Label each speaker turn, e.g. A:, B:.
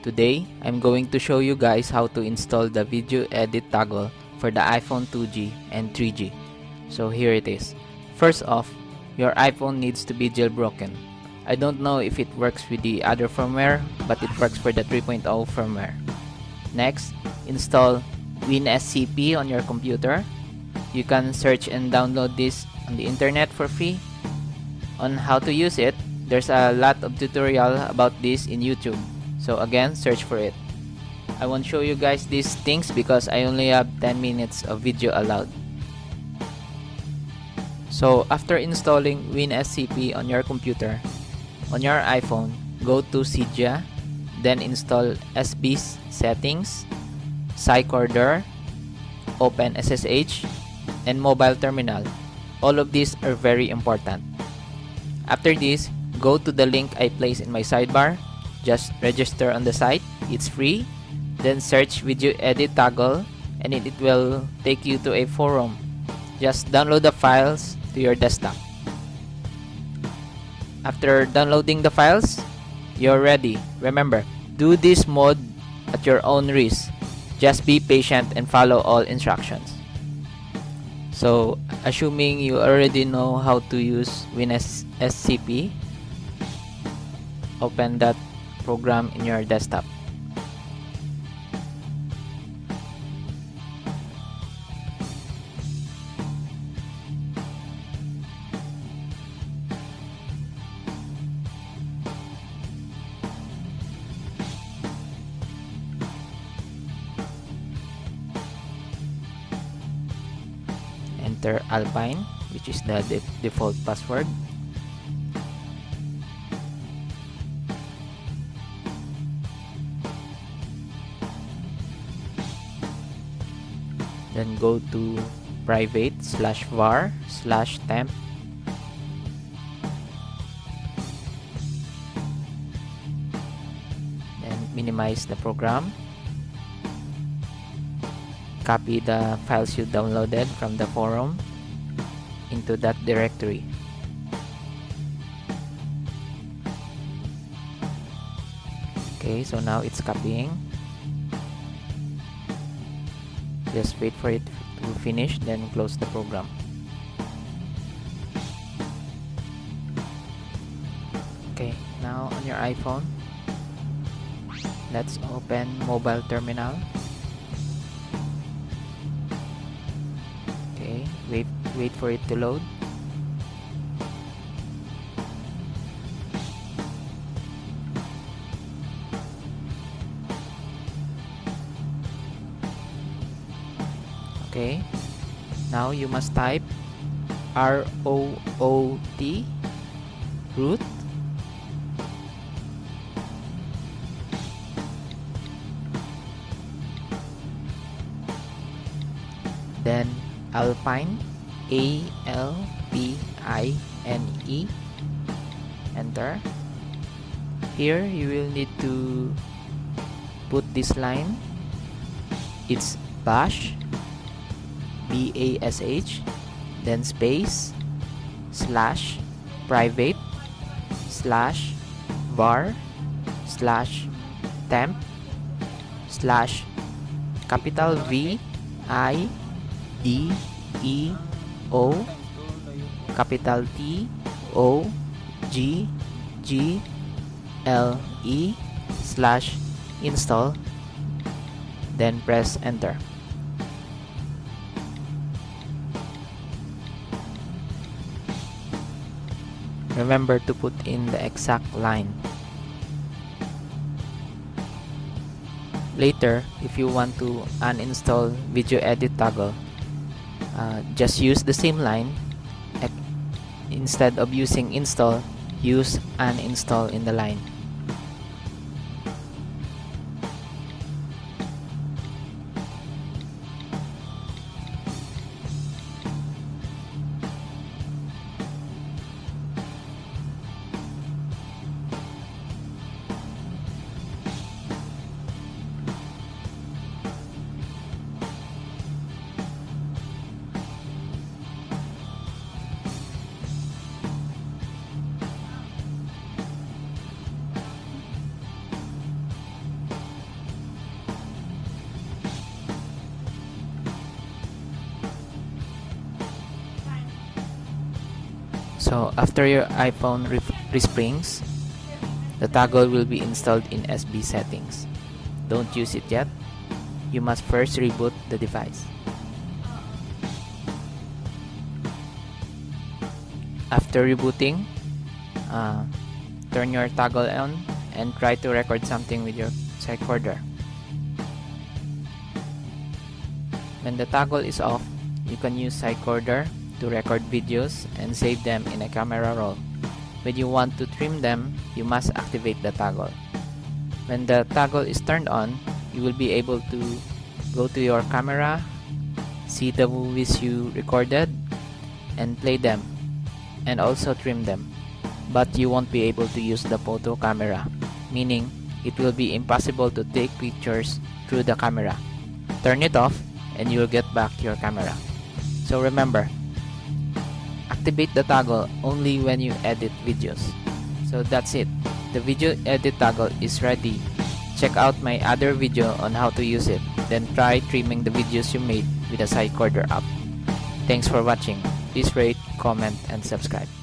A: Today, I'm going to show you guys how to install the video edit toggle for the iPhone 2G and 3G. So here it is. First off, your iPhone needs to be jailbroken. I don't know if it works with the other firmware, but it works for the 3.0 firmware. Next, install WinSCP on your computer. You can search and download this on the internet for free. On how to use it, there's a lot of tutorial about this in YouTube. So again, search for it. I won't show you guys these things because I only have 10 minutes of video allowed. So after installing WinSCP on your computer, on your iPhone, go to Cydia, then install SB's settings, Cycorder, Open SSH, and Mobile Terminal. All of these are very important. After this, go to the link I place in my sidebar just register on the site, it's free. Then search video edit toggle and it, it will take you to a forum. Just download the files to your desktop. After downloading the files, you're ready. Remember, do this mode at your own risk. Just be patient and follow all instructions. So, assuming you already know how to use WinSCP, open that program in your desktop. Enter Alpine, which is the de default password. Then go to private slash var slash temp. Then minimize the program. Copy the files you downloaded from the forum into that directory. Okay so now it's copying just wait for it to finish then close the program. Okay now on your iPhone. Let's open mobile terminal. Okay wait wait for it to load okay. Now you must type R O O T root. Then alpine A L P I N E. Enter. Here you will need to put this line. It's bash bash then space slash private slash var slash temp slash capital V I D E O capital T O G G L E slash install then press enter remember to put in the exact line. Later if you want to uninstall video edit toggle uh, just use the same line. Instead of using install use uninstall in the line So after your iPhone resprings, the toggle will be installed in SB settings. Don't use it yet. You must first reboot the device. After rebooting, uh, turn your toggle on and try to record something with your recorder. When the toggle is off, you can use recorder to record videos and save them in a camera roll. When you want to trim them, you must activate the toggle. When the toggle is turned on, you will be able to go to your camera, see the movies you recorded, and play them, and also trim them. But you won't be able to use the photo camera, meaning it will be impossible to take pictures through the camera. Turn it off and you will get back your camera. So remember, activate the toggle only when you edit videos. So that's it. The video edit toggle is ready. Check out my other video on how to use it. Then try trimming the videos you made with a Cycorder app. Thanks for watching. Please rate, comment, and subscribe.